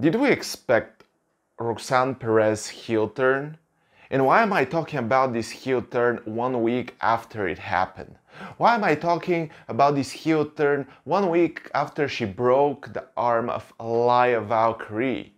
Did we expect Roxanne Perez heel turn? And why am I talking about this heel turn one week after it happened? Why am I talking about this heel turn one week after she broke the arm of Lyra Valkyrie?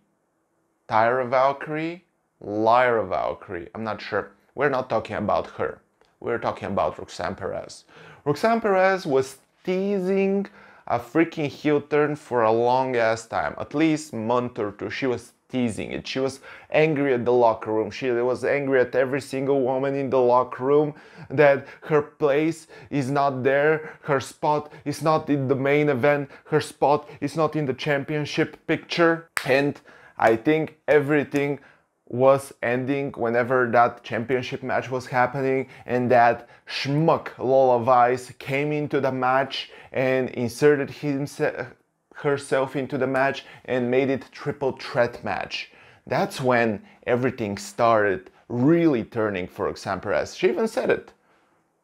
Tyra Valkyrie? Lyra Valkyrie? I'm not sure. We're not talking about her. We're talking about Roxanne Perez. Roxanne Perez was teasing a freaking heel turn for a long ass time, at least month or two. She was teasing it. She was angry at the locker room. She was angry at every single woman in the locker room that her place is not there. Her spot is not in the main event. Her spot is not in the championship picture. And I think everything was ending whenever that championship match was happening and that schmuck Lola Vice came into the match and inserted himself herself into the match and made it triple threat match. That's when everything started really turning for Perez. She even said it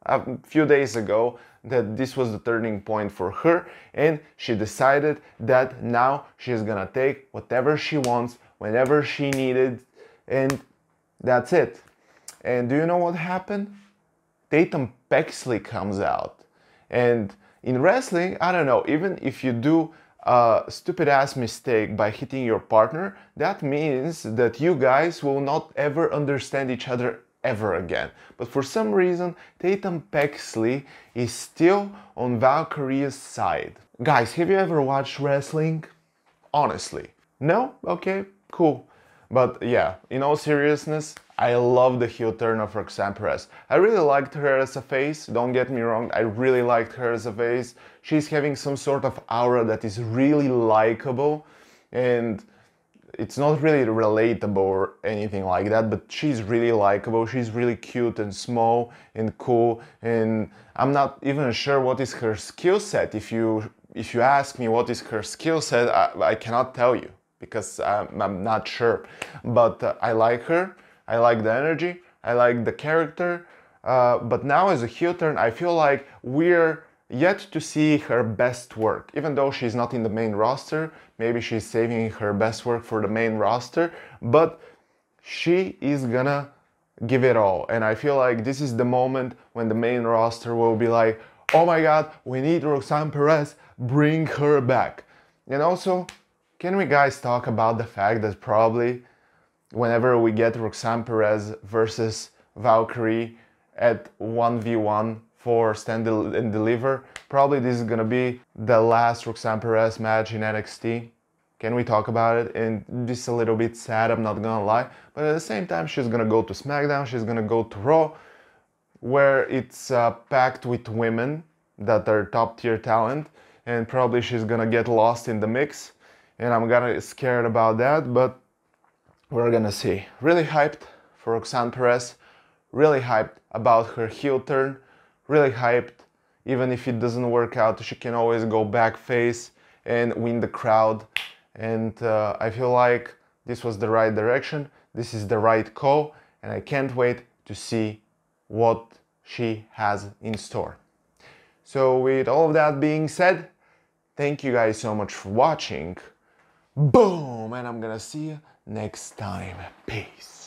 a few days ago that this was the turning point for her and she decided that now she's gonna take whatever she wants whenever she needed and that's it. And do you know what happened? Tatum Paxley comes out. And in wrestling, I don't know, even if you do a stupid ass mistake by hitting your partner, that means that you guys will not ever understand each other ever again. But for some reason, Tatum Paxley is still on Valkyrie's side. Guys, have you ever watched wrestling? Honestly. No? Okay, cool. But yeah, in all seriousness, I love the heel turn of Roxanne Perez. I really liked her as a face, don't get me wrong, I really liked her as a face. She's having some sort of aura that is really likable and it's not really relatable or anything like that, but she's really likable, she's really cute and small and cool and I'm not even sure what is her skill set. If you if you ask me what is her skill set, I, I cannot tell you because I'm, I'm not sure. But uh, I like her, I like the energy, I like the character. Uh, but now as a heel turn, I feel like we're yet to see her best work. Even though she's not in the main roster, maybe she's saving her best work for the main roster, but she is gonna give it all. And I feel like this is the moment when the main roster will be like, oh my god, we need Roxanne Perez, bring her back. And also, can we guys talk about the fact that probably whenever we get Roxanne Perez versus Valkyrie at 1v1 for Stand and Deliver, probably this is gonna be the last Roxanne Perez match in NXT. Can we talk about it? And this is a little bit sad, I'm not gonna lie. But at the same time, she's gonna go to SmackDown, she's gonna go to Raw, where it's uh, packed with women that are top tier talent, and probably she's gonna get lost in the mix and I'm gonna scared about that, but we're gonna see. Really hyped for Roxanne Perez, really hyped about her heel turn, really hyped. Even if it doesn't work out, she can always go back face and win the crowd. And uh, I feel like this was the right direction, this is the right call, and I can't wait to see what she has in store. So with all of that being said, thank you guys so much for watching. Boom! And I'm gonna see you next time. Peace.